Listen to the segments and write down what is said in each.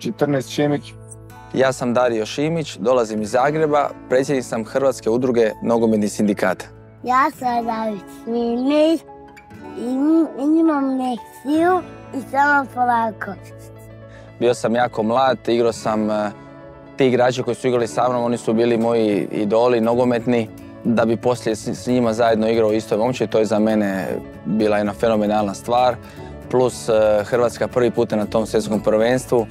14 Šimić. Ja sam Dario Šimić, dolazim iz Zagreba, predsjednik sam Hrvatske udruge nogometnih sindikata. Ja sam David Sminić, imam lekciju i samo polako. Bio sam jako mlad, igrao sam e, ti igrači koji su igrali sa mnom, oni su bili moji idoli nogometni. Da bi poslije s njima zajedno igrao u istoj momči, to je za mene bila jedna fenomenalna stvar plus e, Hrvatska prvi put na tom svjetskom prvenstvu.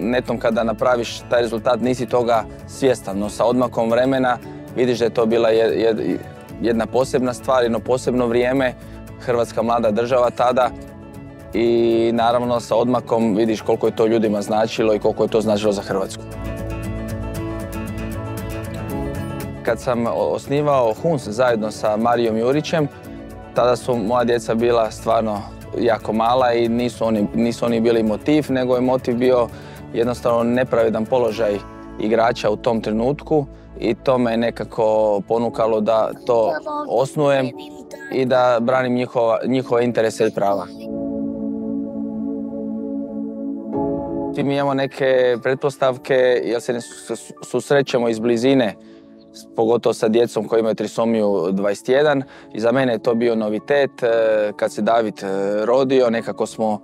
Netom kada napraviš taj rezultat nisi toga svjestan, no sa odmakom vremena vidiš da je to bila jedna posebna stvar, jedno posebno vrijeme. Hrvatska mlada država tada i naravno sa odmakom vidiš koliko je to ljudima značilo i koliko je to značilo za Hrvatsku. Kad sam osnivao HUNS zajedno sa Marijom Jurićem, tada su moja djeca bila stvarno jako mala i nisu oni, nisu oni bili motiv, nego je motiv bio jednostavno nepravedan položaj igrača u tom trenutku i to me nekako ponukalo da to osnujem i da branim njihova, njihove interese i prava. Mi imamo neke pretpostavke jer se susrećemo iz blizine pogotovo sa djecom koji imaju trisomiju 21 i za mene je to bio novitet. E, kad se David e, rodio, nekako smo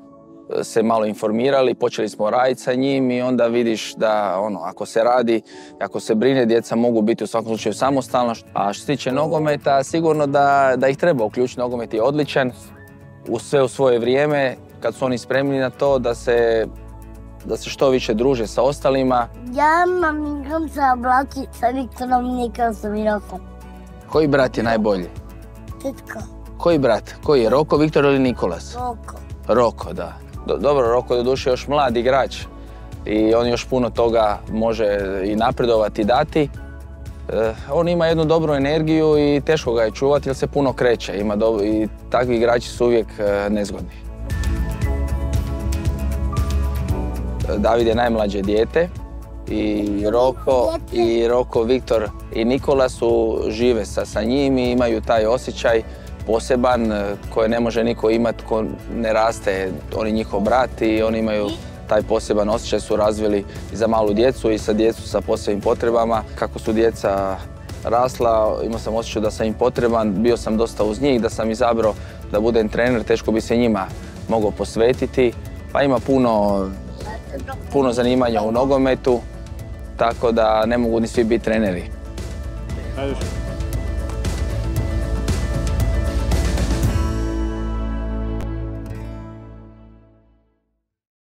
e, se malo informirali, počeli smo raditi sa njim i onda vidiš da ono, ako se radi, ako se brine, djeca mogu biti u svakom slučaju samostalno. A što se tiče nogometa, sigurno da, da ih treba uključiti. Nogomet je odličan, u sve u svoje vrijeme, kad su oni spremni na to, da se da se što više druže sa ostalima. Ja imam igram sa Blaki, sa Viktorom, Nikolsom i Rokom. Koji brat je najbolji? Tetko. Koji brat? Koji je, Roko, Viktor ili Nikolas? Roko. Roko, da. dobro, Roko je doduše još mlad igrač i on još puno toga može i napredovati i dati. E, on ima jednu dobru energiju i teško ga je čuvati jer se puno kreće. Ima I takvi igrači su uvijek e, nezgodni. David je najmlađe dijete i Roko, i Roko, Viktor i Nikola su žive sa, sa njim i imaju taj osjećaj poseban e, koje ne može niko imati ko ne raste, oni njihov brat i oni imaju taj poseban osjećaj su razvili i za malu djecu i sa djecu sa posebnim potrebama. Kako su djeca rasla, imao sam osjećaj da sam im potreban, bio sam dosta uz njih, da sam izabrao da budem trener, teško bi se njima mogao posvetiti. Pa ima puno puno zanimanja u nogometu, tako da ne mogu ni svi biti treneri.